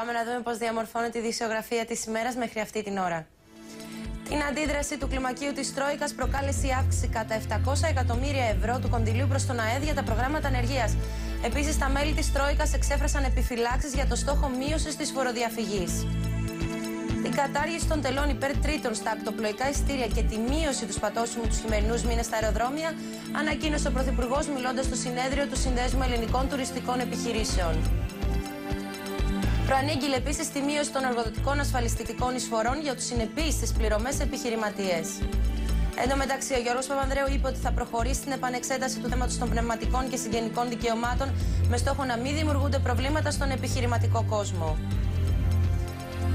Πάμε να δούμε πώς διαμορφώνεται η δισιογραφία της ημέρας μέχρι αυτή την ώρα. Την αντίδραση του κλιμακίου της Τρόικας προκάλεσε η αύξηση κατά 700 εκατομμύρια ευρώ του κονδυλίου προς τον ΑΕΔ για τα προγράμματα ανεργίας. Επίσης, τα μέλη της Τρόικας εξέφρασαν επιφυλάξεις για το στόχο μείωσης της φοροδιαφυγής. Την κατάργηση των τελών υπέρ τρίτων στα ακτοπλοϊκά ειστήρια και τη μείωση του σπατόσιμου τους χειμερινούς μήνες στα αεροδρόμια, ανακοίνωσε ο Πρωθυπουργός μιλώντας στο συνέδριο του Συνδέσμου Ελληνικών Τουριστικών Επιχειρήσεων. Προανήγγειλε επίσης τη μείωση των εργοδοτικών ασφαλιστικών εισφορών για τους συνεπείς στις πληρωμές επιχειρηματίες. Εν τω μεταξύ, ο Γιώργος Παπανδρέου είπε ότι θα προχωρήσει στην επανεξέταση του θέματος των πνευματικών και συγγενικών δικαιωμάτων με στόχο να μην δημιουργούνται προβλήματα στον επιχειρηματικό κόσμο.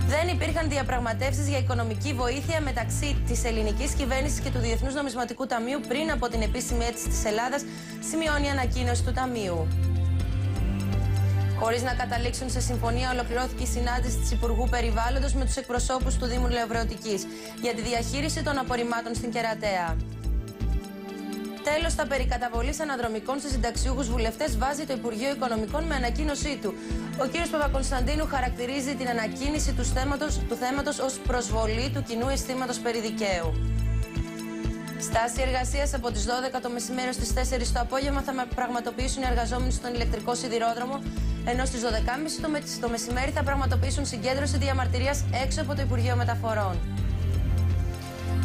Δεν υπήρχαν διαπραγματεύσεις για οικονομική βοήθεια μεταξύ της ελληνικής κυβέρνησης και του Διεθνούς Νομισματικού Ταμείου πριν από την επίσημη αίτηση της Ελλάδας, σημειώνει η ανακοίνωση του Ταμείου. Χωρίς να καταλήξουν σε συμφωνία, ολοκληρώθηκε η συνάντηση της Υπουργού Περιβάλλοντος με τους εκπροσώπους του Δήμου Λεωβρεωτικής για τη διαχείριση των απορριμμάτων στην Κερατέα. Τέλος, τα περί καταβολής αναδρομικών σε συνταξιούχους βουλευτές βάζει το Υπουργείο Οικονομικών με ανακοίνωσή του. Ο κ. Παπακονσταντίνου χαρακτηρίζει την ανακοίνηση του θέματος, του θέματος ως προσβολή του κοινού αισθήματος περί δικαίου. Στάση εργασίας από τις 12 το μεσημέρι στι 4 το απόγευμα θα πραγματοποιήσουν οι εργαζόμενοι στον ηλεκτρικό σιδηρόδρομο, ενώ στις 12.30 το μεσημέρι θα πραγματοποιήσουν συγκέντρωση διαμαρτυρίας έξω από το Υπουργείο Μεταφορών.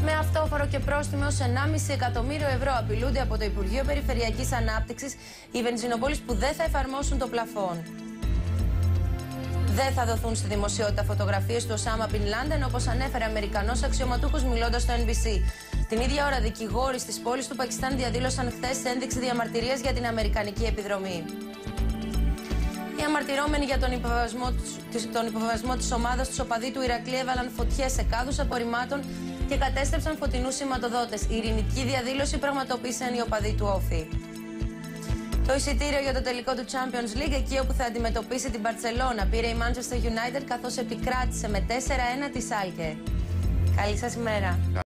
Με αυτόφορο και πρόστιμο ω 1,5 εκατομμύριο ευρώ απειλούνται από το Υπουργείο Περιφερειακής Ανάπτυξης οι βενζινοπόλεις που δεν θα εφαρμόσουν το πλαφόν. Δεν θα δοθούν στη δημοσιότητα φωτογραφίες του Οσάμα Πιν Λάντεν, όπως ανέφερε Αμερικανός αξιωματούχος μιλώντας στο NBC. Την ίδια ώρα, δικηγόροι στις πόλεις του Πακιστάν διαδήλωσαν χθες ένδειξη διαμαρτυρίας για την Αμερικανική επιδρομή. Οι αμαρτυρόμενοι για τον υποβασμό, τον υποβασμό της ομάδας τους οπαδοί του Ηρακλή έβαλαν φωτιές σε κάδους απορριμμάτων και κατέστρεψαν φωτεινούς σηματοδότες. Η ειρηνική διαδήλωση πραγματοποίησαν οι οπαδοί του Όφη. Το εισιτήριο για το τελικό του Champions League, εκεί όπου θα αντιμετωπίσει την Barcelona, πήρε η Manchester United καθώς επικράτησε με 4-1 τη Σάλκε. Καλή σας ημέρα.